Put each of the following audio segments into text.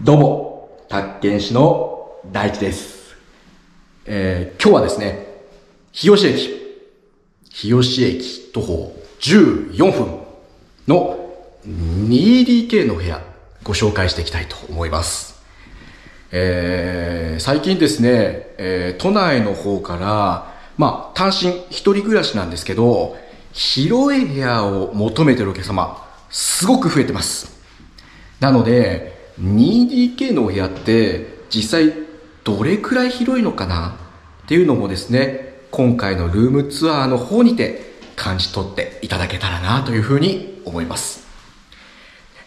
どうも、宅建士の大地です。えー、今日はですね、日吉駅、日吉駅徒歩14分の 2DK の部屋ご紹介していきたいと思います。えー、最近ですね、えー都内の方から、まあ、単身一人暮らしなんですけど、広い部屋を求めてるお客様、すごく増えてます。なので、2DK のお部屋って実際どれくらい広いのかな？っていうのもですね、今回のルームツアーの方にて感じ取っていただけたらなというふうに思います。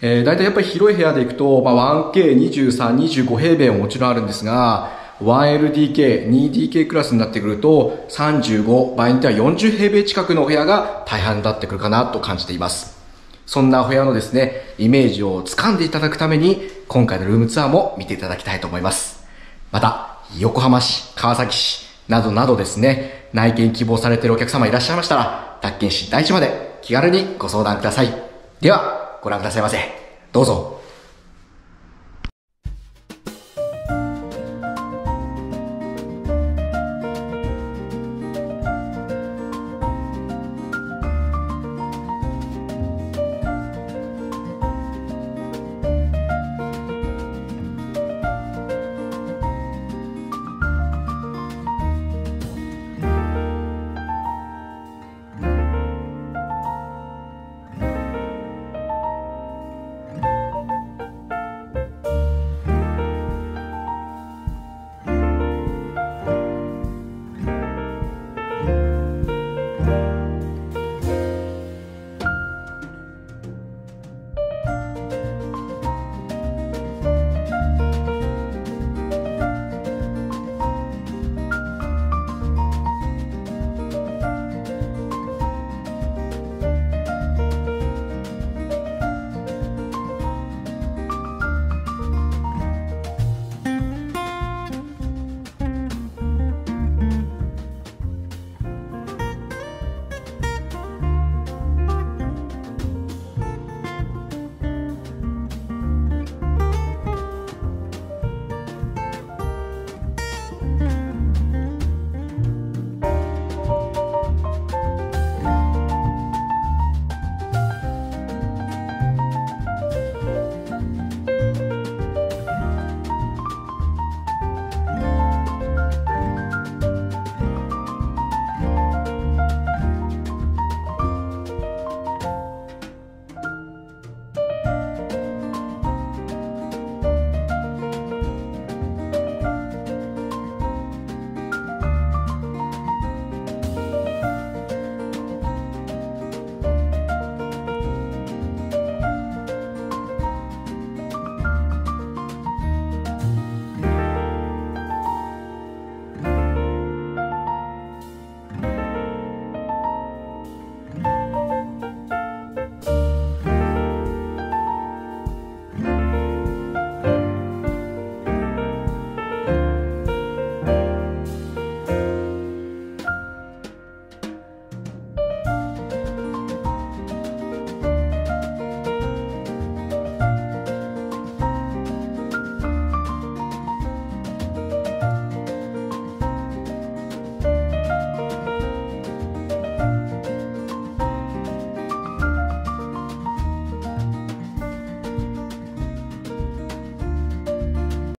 えー、大体やっぱり広い部屋でいくと、まあ、1K23、25平米ももちろんあるんですが、1LDK、2DK クラスになってくると、35、場合によっては40平米近くのお部屋が大半になってくるかなと感じています。そんなお部屋のですね、イメージを掴んでいただくために、今回のルームツアーも見ていただきたいと思います。また、横浜市、川崎市、などなどですね、内見希望されているお客様いらっしゃいましたら、宅建市第一まで気軽にご相談ください。では、ご覧くださいませ。どうぞ。